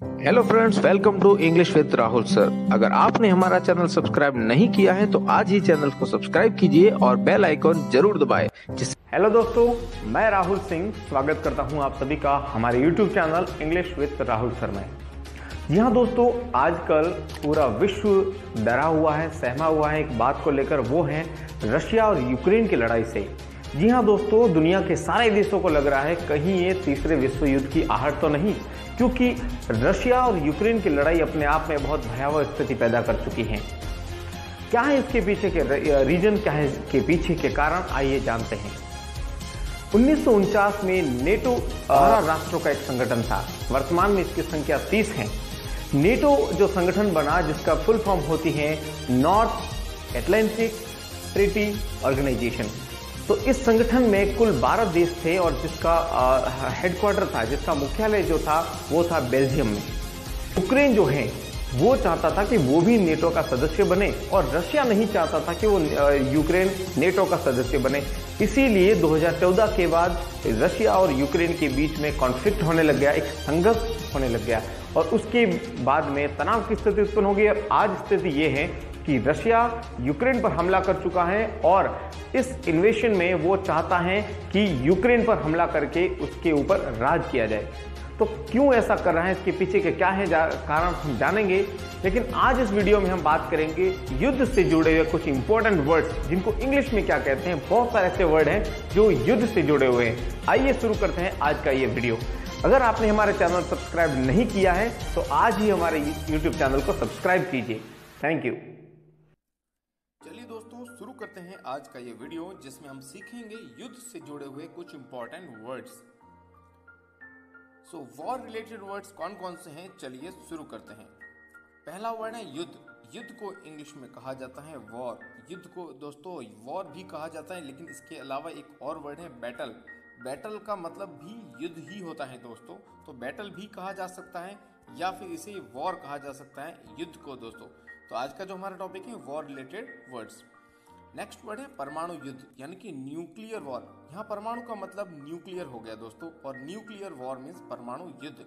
Hello friends welcome to English with Rahul sir अगर आपने हमारा चैनल सब्सक्राइब नहीं किया है तो आज ही चैनल को सब्सक्राइब कीजिए और बेल आइकॉन ज़रूर दबाएँ हेलो दोस्तों, मैं राहुल सिंह स्वागत करता हूँ आप सभी का हमारे YouTube channel English with Rahul sir में। जी हाँ दोस्तों, आजकल पूरा विश्व डरा हुआ है, सहमा हुआ है, एक बात को लेकर वो है रशिया और यूक्रेन की लड़ाई से। जी हाँ दोस्तों, दुनिया के सारे देशों को लग रहा है कहीं ये तीसरे विश्व युद्ध की आहट तो नहीं क्योंकि रशिया और यूक्रेन की लड़ाई अपने आप में बहुत भयावह स्थिति पैदा कर चुकी है। क्या है इसके पीछे के रीजन क्या है इसके पीछे के कारण आइए जानते हैं। उन्नीस सौ उनचास में नेटो बारह राष्ट्रों का एक संगठन था। वर्तमान में इसकी संख्या 30 है। नेटो जो संगठन बना जिसका फुल फॉर्म होती है नॉर्थ एटलांटिक ट्रिटी ऑर्गेनाइजेशन। तो इस संगठन में कुल 12 देश थे और जिसका हेडक्वार्टर था, जिसका मुख्यालय जो था, वो था बेल्जियम में। यूक्रेन जो है, वो चाहता था कि वो भी नेटो का सदस्य बने और रशिया नहीं चाहता था कि वो यूक्रेन नेटो का सदस्य बने। इसीलिए 2014 के बाद रशिया और यूक्रेन के बीच में कॉन्फ्लिक्ट होने लग गया, एक संघर्ष होने लग गया और उसके बाद में तनाव की स्थिति उत्पन्न हो गई। आज स्थिति ये है कि रशिया यूक्रेन पर हमला कर चुका है और इस इन्वेशन में वो चाहता है कि यूक्रेन पर हमला करके उसके ऊपर राज किया जाए। तो क्यों ऐसा कर रहा है? इसके पीछे के क्या है कारण हम जानेंगे। लेकिन आज इस वीडियो में हम बात करेंगे युद्ध से जुड़े हुए कुछ इंपॉर्टेंट वर्ड्स जिनको इंग्लिश में क्या कहते हैं? बहुत सारे ऐसे वर्ड हैं जो युद्ध से जुड़े हुए हैं। आइए शुरू करते हैं आज का ये वीडियो। अगर आपने हमारे चैनल सब्सक्राइब नहीं किया है तो आज ही हमारे यूट्यूब चैनल को सब्सक्राइब कीजिए। थैंक यू दोस्तों, शुरू करते हैं आज का ये वीडियो, जिसमें हम सीखेंगे युद्ध से जुड़े हुए कुछ important words so war related words कौन कौन से हैं? चलिए शुरू करते हैं। पहला वर्ड है युद्ध। युद्ध को इंग्लिश में कहा जाता है वॉर युद्ध को दोस्तों वॉर भी कहा जाता है, लेकिन इसके अलावा एक और वर्ड है बैटल बैटल का मतलब भी युद्ध ही होता है दोस्तों। तो बैटल भी कहा जा सकता है, या फिर इसे वॉर कहा जा सकता है, युद्ध को दोस्तों। तो आज का जो हमारा टॉपिक है war related words next word है परमाणु युद्ध, यानी कि न्यूक्लियर वॉर यहाँ परमाणु का मतलब न्यूक्लियर हो गया दोस्तों, और न्यूक्लियर वॉर मीन्स परमाणु युद्ध.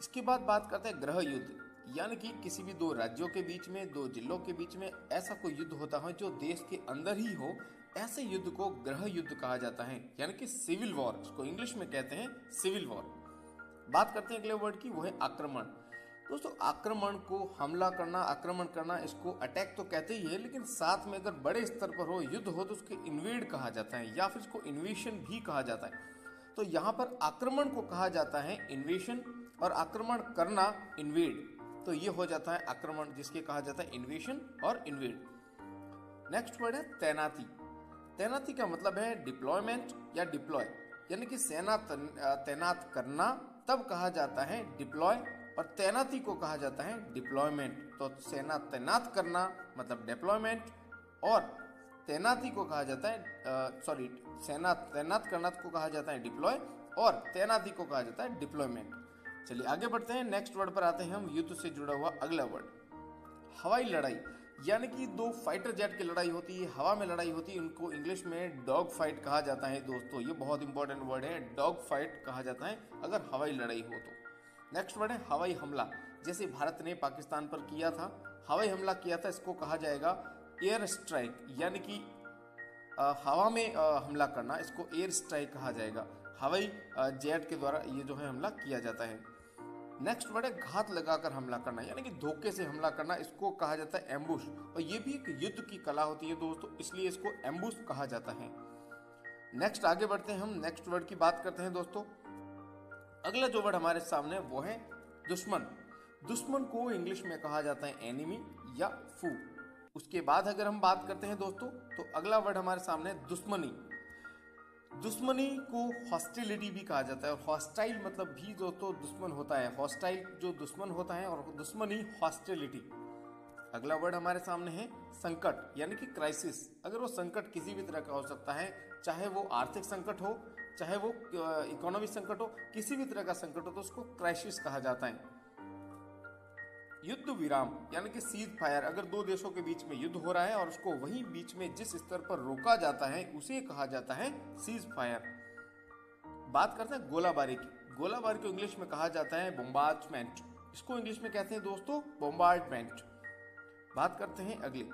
इसके बाद बात करते हैं ग्रह युद्ध, यानी कि किसी भी दो राज्यों के बीच में, दो जिलों के बीच में ऐसा कोई युद्ध होता है जो देश के अंदर ही हो. ऐसे युद्ध को ग्रह युद्ध कहा जाता है, यानी कि सिविल वॉर इसको इंग्लिश में कहते हैं सिविल वॉर बात करते हैं अगले वर्ड की, वो है आक्रमण. दोस्तों, आक्रमण को हमला करना, आक्रमण करना, इसको अटैक तो कहते ही है, लेकिन साथ में अगर बड़े स्तर पर हो, युद्ध हो तो उसके इन्वेड कहा जाता है, या फिर इसको इन्वेशन भी कहा जाता है। तो यहाँ पर आक्रमण को कहा जाता है इन्वेशन और आक्रमण करना इन्वेड तो ये हो जाता है आक्रमण, जिसके कहा जाता है इन्वेशन और इन्वेड नेक्स्ट वर्ड है तैनाती। तैनाती का मतलब है डिप्लॉयमेंट या डिप्लॉय यानी कि सेना तैनात करना, तब कहा जाता है डिप्लॉय और तैनाती को कहा जाता है डिप्लॉयमेंट तो सेना तैनात करना मतलब डिप्लॉयमेंट और तैनाती को कहा जाता है सॉरी सेना तैनात करना को कहा जाता है डिप्लॉय और तैनाती को कहा जाता है डिप्लॉयमेंट चलिए आगे बढ़ते हैं नेक्स्ट वर्ड पर आते हैं हम, युद्ध से जुड़ा हुआ अगला वर्ड हवाई लड़ाई, यानी कि दो फाइटर जेट की लड़ाई होती है, हवा में लड़ाई होती है उनको इंग्लिश में डॉग फाइट कहा जाता है दोस्तों। ये बहुत इंपॉर्टेंट वर्ड है डॉग फाइट कहा जाता है, अगर हवाई लड़ाई हो तो। नेक्स्ट वर्ड है हवाई हमला। जैसे भारत ने पाकिस्तान पर किया था हवाई हमला किया था इसको कहा जाएगा एयर स्ट्राइक यानी कि हवा में आ, हमला करना इसको एयर स्ट्राइक कहा जाएगा। हवाई जेट के द्वारा ये जो है हमला किया जाता है। नेक्स्ट वर्ड है घात लगाकर हमला करना यानी कि धोखे से हमला करना इसको कहा जाता है एम्बुश और ये भी एक युद्ध की कला होती है दोस्तों इसलिए इसको एम्बुश कहा जाता है। नेक्स्ट आगे बढ़ते हैं हम नेक्स्ट वर्ड की बात करते हैं दोस्तों। अगला जो वर्ड हमारे सामने वो है दुश्मन। दुश्मन को इंग्लिश में कहा जाता है एनिमी या फू उसके बाद अगर हम बात करते हैं दोस्तों तो अगला वर्ड हमारे सामने दुश्मनी। दुश्मनी को हॉस्टिलिटी भी कहा जाता है, और हॉस्टाइल मतलब भी दोस्तों दुश्मन होता है। हॉस्टाइल जो दुश्मन होता है, और दुश्मनी हॉस्टिलिटी अगला वर्ड हमारे सामने है संकट, यानी कि क्राइसिस अगर वो संकट किसी भी तरह का हो सकता है, चाहे वो आर्थिक संकट हो चाहे वो इकोनॉमिक संकट हो, किसी भी तरह का संकट हो तो उसको क्राइसिस कहा जाता है। युद्ध विराम, यानी कि सीज फायर अगर दो देशों के बीच में युद्ध हो रहा है और उसको वही बीच में जिस स्तर पर रोका जाता है, उसे कहा जाता है सीज फायर बात करते हैं गोलाबारी की। गोलाबारी को इंग्लिश में कहा जाता है बोम्बार्चमेंट इसको इंग्लिश में कहते हैं दोस्तों बोम्बार्डमेंट बात करते हैं अगले।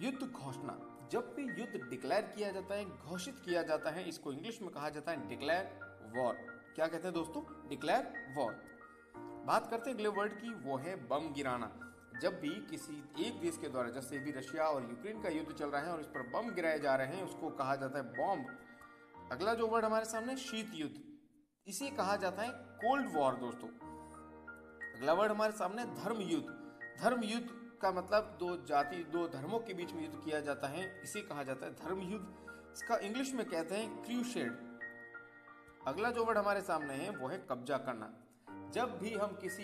युद्ध घोषणा। जब भी युद्ध डिक्लेयर किया जाता है, घोषित किया जाता है, इसको इंग्लिश में कहा जाता है डिक्लेयर वॉर क्या कहते हैं दोस्तों? डिक्लेयर वॉर बात करते हैं अगले वर्ड की, वो है बम गिराना. जब भी किसी एक देश के द्वारा, जैसे भी रशिया और यूक्रेन का युद्ध चल रहा है और इस पर बम गिराए जा रहे हैं, उसको कहा जाता है बॉम्ब अगला जो वर्ड हमारे सामने शीत युद्ध. इसे कहा जाता है कोल्ड वॉर दोस्तों. अगला वर्ड हमारे सामने धर्म युद्ध. धर्म युद्ध का मतलब दो जाति, दो धर्मों के बीच में युद्ध किया जाता है, इसे कहा जाता है धर्म युद्ध इसका इंग्लिश में कहते हैं क्रूशेड अगला जो वर्ड हमारे सामने है, वो है कब्जा करना। जब भी हम किसी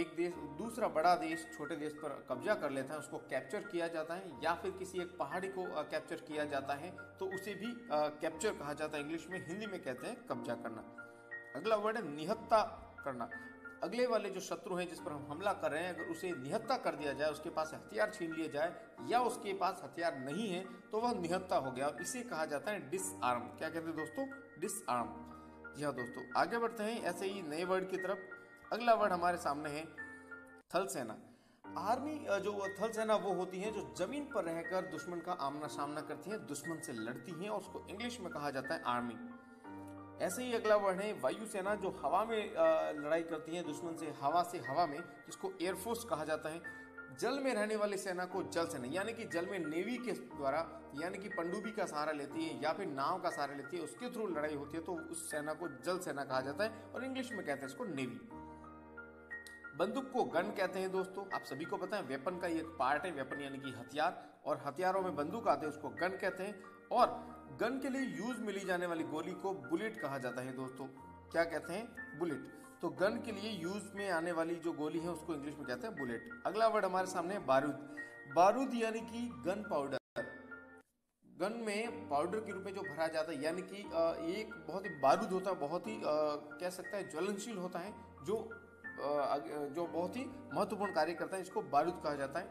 एक देश, दूसरा बड़ा देश, छोटे देश पर कब्जा कर लेता है, उसको कैप्चर किया जाता है, या फिर किसी एक पहाड़ी को कैप्चर किया जाता है तो उसे भी कैप्चर कहा जाता है, इंग्लिश में, हिंदी में कहते हैं कब्जा करना। अगला वर्ड है निहत्ता करना। अगले वाले जो शत्रु हैं जिस पर हम हमला कर रहे हैं, अगर उसे निहत्ता कर दिया जाए, उसके पास हथियार छीन लिए जाए, या उसके पास हथियार नहीं है तो वह निहत्ता हो गया। और इसे कहा जाता है डिस आर्म क्या कहते हैं दोस्तों? डिस आर्म जी हाँ दोस्तों, आगे बढ़ते हैं ऐसे ही नए वर्ड की तरफ़। अगला वर्ड हमारे सामने है थल सेना आर्मी जो थल सेना वो होती है जो ज़मीन पर रहकर दुश्मन का आमना सामना करती है, दुश्मन से लड़ती है, और उसको इंग्लिश में कहा जाता है आर्मी ऐसे ही अगला वर्ड है वायुसेना जो हवा में लड़ाई करती है, दुश्मन से, हवा से हवा में, जिसको एयरफोर्स कहा जाता है। जल में रहने वाली सेना को जल सेना यानी कि जल में नेवी के द्वारा, यानी कि पंडुबी का सहारा लेती है या फिर नाव का सहारा लेती है, उसके थ्रू लड़ाई होती है तो उस सेना को जल सेना कहा जाता है और इंग्लिश में कहते हैं इसको नेवी बंदूक को गन कहते हैं दोस्तों। आप सभी को पता है वेपन का एक पार्ट है वेपन यानी कि हथियार। और हथियारों में बंदूक आते हैं, उसको गन कहते हैं। और गन के लिए यूज़ में ली जाने वाली गोली को बुलेट कहा जाता है दोस्तों। क्या कहते हैं? बुलेट तो गन के लिए यूज़ में आने वाली जो गोली है, उसको इंग्लिश में कहते हैं बुलेट अगला वर्ड हमारे सामने है, बारूद। बारूद यानी कि गन पाउडर गन में पाउडर के रूप में जो भरा जाता है, यानी कि एक बहुत ही बारूद होता है, बहुत ही कह सकता है ज्वलनशील होता है, जो जो बहुत ही महत्वपूर्ण कार्य करता है, इसको बारूद कहा जाता है।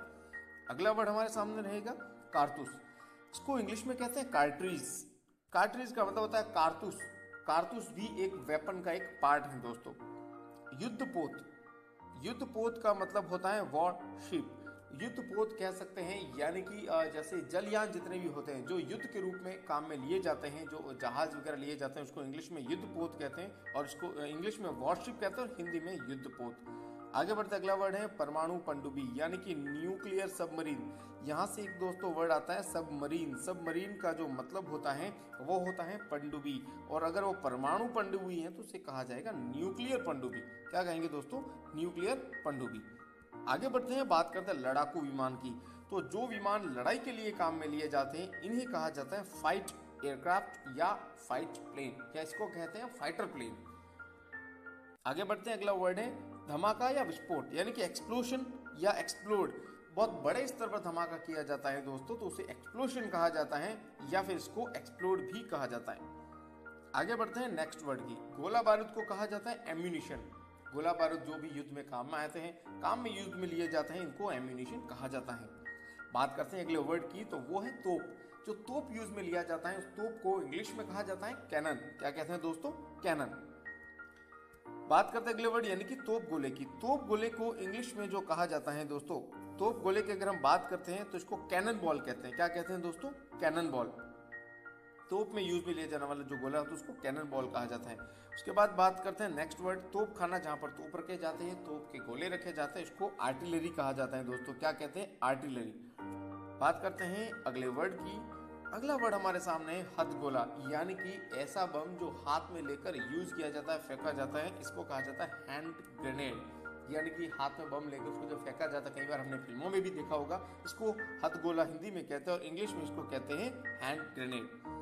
अगला वर्ड हमारे सामने रहेगा, कारतूस। इसको इंग्लिश में कहते हैं कार्ट्रीज कार्ट्रीज का मतलब होता है कारतूस। कारतूस भी एक वेपन का एक पार्ट है दोस्तों। युद्ध पोत युद्ध पोत का मतलब होता है वॉर शिप युद्ध पोत कह सकते हैं, यानी कि जैसे जलयान जितने भी होते हैं, जो युद्ध के रूप में काम में लिए जाते हैं, जो जहाज़ वगैरह लिए जाते हैं, उसको इंग्लिश में युद्ध पोत कहते हैं और उसको इंग्लिश में वॉरशिप कहते हैं और हिंदी में युद्ध पोत आगे बढ़ते अगला वर्ड है, परमाणु पंडुबी यानी कि न्यूक्लियर सबमरीन यहाँ से एक दोस्तों वर्ड आता है सबमरीन सबमरीन का जो मतलब होता है, वो होता है पंडुबी और अगर वो परमाणु पंडुबी है तो उसे कहा जाएगा न्यूक्लियर पंडुबी क्या कहेंगे दोस्तों? न्यूक्लियर पंडुबी आगे बढ़ते हैं, बात करते हैं लड़ाकू विमान की। तो जो विमान लड़ाई के लिए काम में लिए जाते हैं, इन्हें कहा जाता है फाइट एयरक्राफ्ट या फाइट प्लेन क्या इसको कहते हैं? फाइटर प्लेन आगे बढ़ते हैं, अगला वर्ड है धमाका या विस्फोट, यानी कि एक्सप्लोशन या एक्सप्लोड बहुत बड़े स्तर पर धमाका किया जाता है दोस्तों तो उसे एक्सप्लोशन कहा जाता है या फिर इसको एक्सप्लोड भी कहा जाता है। आगे बढ़ते हैं नेक्स्ट वर्ड की। गोला बारूद को कहा जाता है एम्यूनिशन गोला बारूद जो भी युद्ध में काम में आते हैं, काम में युद्ध में लिए जाते हैं, इनको एम्यूनिशन कहा जाता है। बात करते हैं अगले वर्ड की तो वो है तोप। जो तोप यूज़ में लिया जाता है, उस तोप को इंग्लिश में कहा जाता है कैनन क्या कहते हैं दोस्तों? कैनन बात करते हैं अगले वर्ड यानी कि तोप गोले की। तोप गोले को इंग्लिश में जो कहा जाता है दोस्तों, तोप गोले की अगर हम बात करते हैं तो इसको कैनन बॉल कहते हैं। क्या कहते हैं दोस्तों? कैनन बॉल तोप में यूज़ में लिया जाने वाला जो गोला होता है, उसको कैनन बॉल कहा जाता है। उसके बाद बात करते हैं नेक्स्ट वर्ड तोप खाना, जहाँ पर तोप रखे जाते हैं, तोप के गोले रखे जाते हैं, इसको आर्टिलरी कहा जाता है दोस्तों। क्या कहते हैं? आर्टिलरी बात करते हैं अगले वर्ड की। अगला वर्ड हमारे सामने है हथ गोला। यानी कि ऐसा बम जो हाथ में लेकर यूज़ किया जाता है, फेंका जाता है, इसको कहा जाता है हैंड ग्रेनेड यानी कि हाथ में बम लेकर उसको जब फेंका जाता है, कई बार हमने फ़िल्मों में भी देखा होगा, इसको हथ गोला हिंदी में कहते हैं और इंग्लिश में इसको कहते हैं हैंड ग्रेनेड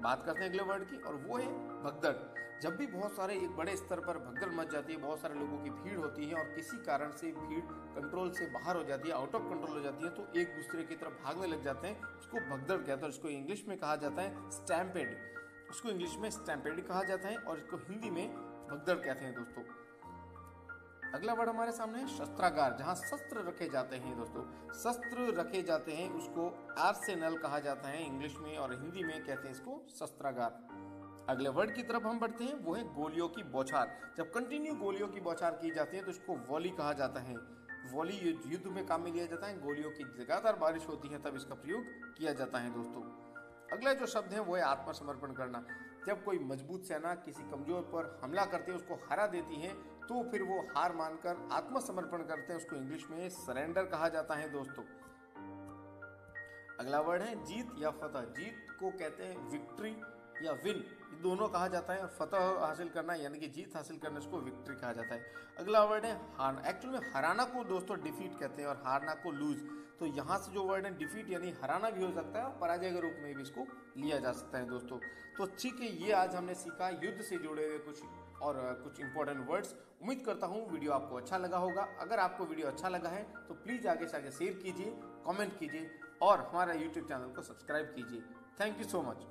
बात करते हैं अगले वर्ड की, और वो है भगदड़। जब भी बहुत सारे एक बड़े स्तर पर भगदड़ मच जाती है, बहुत सारे लोगों की भीड़ होती है, और किसी कारण से भीड़ कंट्रोल से बाहर हो जाती है आउट ऑफ़ कंट्रोल हो जाती है तो एक दूसरे की तरफ़ भागने लग जाते हैं। उसको भगदड़ कहते हैं, उसको इंग्लिश में कहा जाता है स्टैम्पेड उसको इंग्लिश में स्टैम्पेड कहा जाता है, और इसको हिंदी में भगदड़ कहते हैं दोस्तों। अगला वर्ड हमारे सामने है शस्त्रागार, जहाँ शस्त्र रखे जाते हैं दोस्तों। शस्त्र रखे जाते हैं, उसको आर्सेनल कहा जाता है, इंग्लिश में और हिंदी में कहते हैं इसको शस्त्रागार। अगले वर्ड की तरफ़ हम बढ़ते हैं, वो है गोलियों की बौछार। जब कंटिन्यू गोलियों की बौछार की जाती है तो इसको वॉली कहा जाता है। वॉली युद्ध में काम में लिया जाता है, गोलियों की लगातार बारिश होती है, तब इसका प्रयोग किया जाता है दोस्तों। अगला जो शब्द है, वो है आत्मसमर्पण करना। जब कोई मज़बूत सेना किसी कमज़ोर पर हमला करते है, उसको हरा देती है तो फिर वो हार मानकर आत्मसमर्पण करते हैं उसको इंग्लिश में सरेंडर कहा जाता है दोस्तों। अगला वर्ड है जीत या फतह। जीत को कहते हैं विक्ट्री या विन ये दोनों कहा जाता है फतह हासिल करना, यानी कि जीत हासिल करने उसको विक्ट्री कहा जाता है। अगला वर्ड है हार एक्चुअल में हराना को दोस्तों डिफीट कहते हैं और हारना को लूज तो यहाँ से जो वर्ड है डिफीट यानी हराना भी हो सकता है और पराजय के रूप में भी इसको लिया जा सकता है दोस्तों। तो ठीक है, ये आज हमने सीखा युद्ध से जुड़े हुए कुछ और कुछ इंपॉर्टेंट वर्ड्स उम्मीद करता हूँ वीडियो आपको अच्छा लगा होगा। अगर आपको वीडियो अच्छा लगा है तो प्लीज़ आगे से आगे शेयर कीजिए कॉमेंट कीजिए और हमारा यूट्यूब चैनल को सब्सक्राइब कीजिए। Thank you so much